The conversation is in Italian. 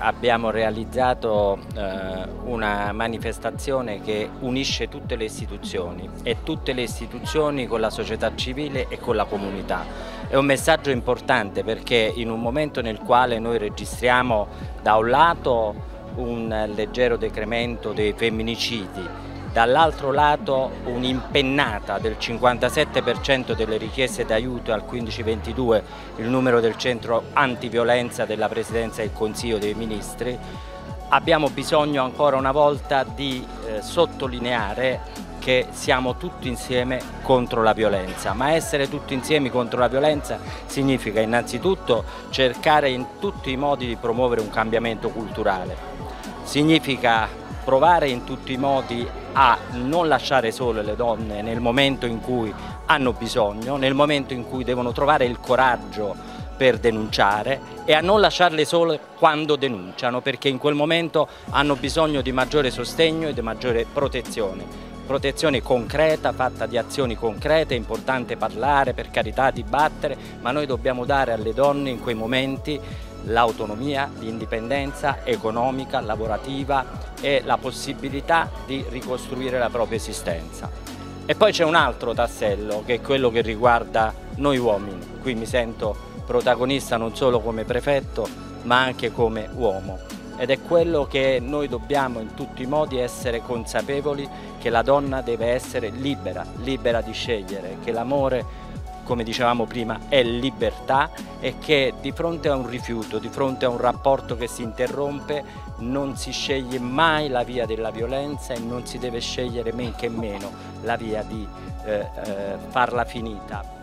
abbiamo realizzato eh, una manifestazione che unisce tutte le istituzioni e tutte le istituzioni con la società civile e con la comunità. È un messaggio importante perché in un momento nel quale noi registriamo da un lato un leggero decremento dei femminicidi dall'altro lato un'impennata del 57% delle richieste d'aiuto al 1522, il numero del centro antiviolenza della Presidenza del Consiglio dei Ministri, abbiamo bisogno ancora una volta di eh, sottolineare che siamo tutti insieme contro la violenza, ma essere tutti insieme contro la violenza significa innanzitutto cercare in tutti i modi di promuovere un cambiamento culturale, significa provare in tutti i modi a non lasciare sole le donne nel momento in cui hanno bisogno, nel momento in cui devono trovare il coraggio per denunciare e a non lasciarle sole quando denunciano perché in quel momento hanno bisogno di maggiore sostegno e di maggiore protezione. Protezione concreta, fatta di azioni concrete, è importante parlare, per carità, dibattere, ma noi dobbiamo dare alle donne in quei momenti l'autonomia, l'indipendenza economica, lavorativa e la possibilità di ricostruire la propria esistenza. E poi c'è un altro tassello che è quello che riguarda noi uomini, qui mi sento protagonista non solo come prefetto ma anche come uomo ed è quello che noi dobbiamo in tutti i modi essere consapevoli che la donna deve essere libera, libera di scegliere, che l'amore come dicevamo prima, è libertà e che di fronte a un rifiuto, di fronte a un rapporto che si interrompe, non si sceglie mai la via della violenza e non si deve scegliere men che meno la via di eh, eh, farla finita.